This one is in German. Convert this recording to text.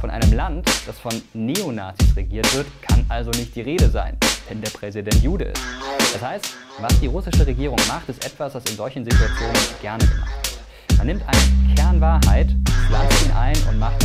Von einem Land, das von Neonazis regiert wird, kann also nicht die Rede sein, wenn der Präsident Jude ist. Das heißt, was die russische Regierung macht, ist etwas, das in solchen Situationen gerne gemacht wird. Man nimmt eine Kernwahrheit, pflanzt ihn ein und macht